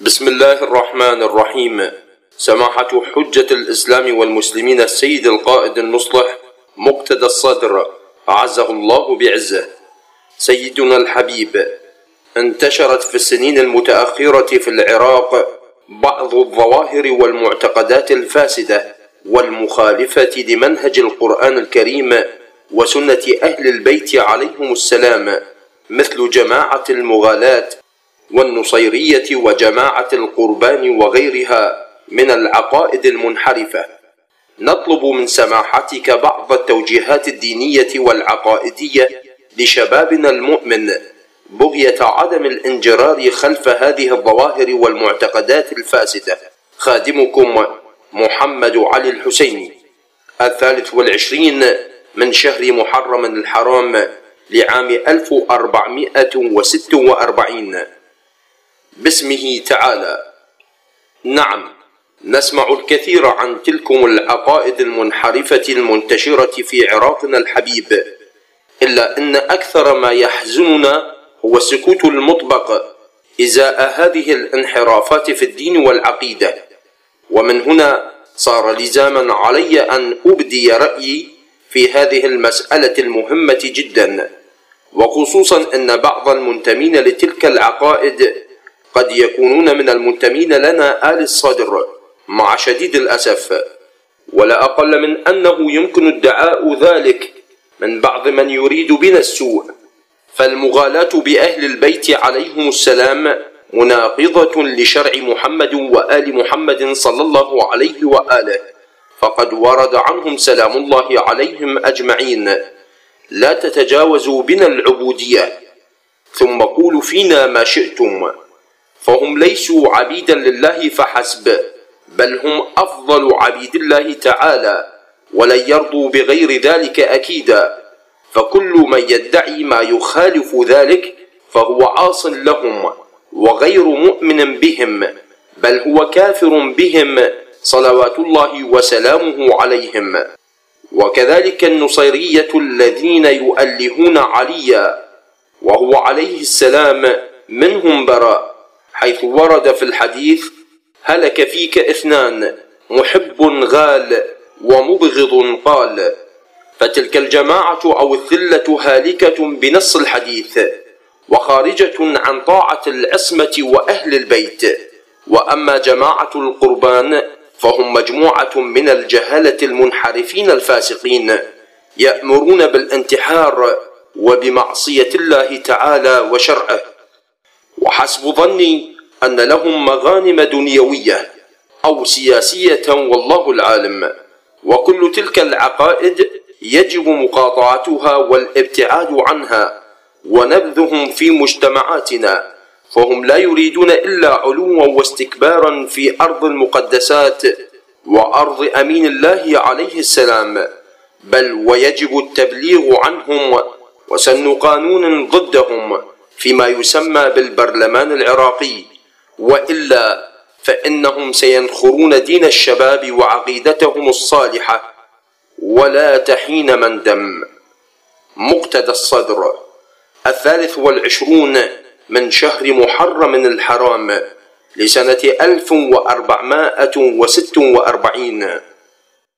بسم الله الرحمن الرحيم سماحة حجة الإسلام والمسلمين السيد القائد المصلح مقتدى الصدر أعزه الله بعزه سيدنا الحبيب انتشرت في السنين المتأخرة في العراق بعض الظواهر والمعتقدات الفاسدة والمخالفة لمنهج القرآن الكريم وسنة أهل البيت عليهم السلام مثل جماعة المغالاة والنصيرية وجماعة القربان وغيرها من العقائد المنحرفة. نطلب من سماحتك بعض التوجيهات الدينية والعقائدية لشبابنا المؤمن بغية عدم الانجرار خلف هذه الظواهر والمعتقدات الفاسدة. خادمكم محمد علي الحسيني. الثالث والعشرين من شهر محرم الحرام لعام 1446 باسمه تعالى. نعم نسمع الكثير عن تلكم العقائد المنحرفة المنتشرة في عراقنا الحبيب إلا أن أكثر ما يحزننا هو السكوت المطبق إزاء هذه الانحرافات في الدين والعقيدة. ومن هنا صار لزاما علي أن أبدي رأيي في هذه المسألة المهمة جدا وخصوصا أن بعض المنتمين لتلك العقائد قد يكونون من المنتمين لنا آل الصدر مع شديد الأسف. ولا أقل من أنه يمكن ادعاء ذلك من بعض من يريد بنا السوء. فالمغالاة بأهل البيت عليهم السلام مناقضة لشرع محمد وآل محمد صلى الله عليه وآله. فقد ورد عنهم سلام الله عليهم أجمعين. لا تتجاوزوا بنا العبودية. ثم قولوا فينا ما شئتم. فهم ليسوا عبيدا لله فحسب بل هم أفضل عبيد الله تعالى ولن يرضوا بغير ذلك أكيدا. فكل من يدعي ما يخالف ذلك فهو عاص لهم وغير مؤمن بهم بل هو كافر بهم صلوات الله وسلامه عليهم. وكذلك النصيرية الذين يؤلهون عليا وهو عليه السلام منهم براء حيث ورد في الحديث هلك فيك اثنان محب غال ومبغض قال. فتلك الجماعة أو الثلة هالكة بنص الحديث وخارجة عن طاعة العصمة وأهل البيت. وأما جماعة القربان فهم مجموعة من الجهلة المنحرفين الفاسقين يأمرون بالانتحار وبمعصية الله تعالى وشرعه. وحسب ظني أن لهم مغانم دنيوية أو سياسية والله العالم. وكل تلك العقائد يجب مقاطعتها والابتعاد عنها ونبذهم في مجتمعاتنا فهم لا يريدون إلا علوا واستكبارا في أرض المقدسات وأرض أمين الله عليه السلام بل ويجب التبليغ عنهم وسن قانون ضدهم. فيما يسمى بالبرلمان العراقي. وإلا فإنهم سينخرون دين الشباب وعقيدتهم الصالحة. ولا تحين من دم. مقتدى الصدر. الثالث والعشرون من شهر محرم الحرام لسنة ألف وأربعمائة وست وأربعين.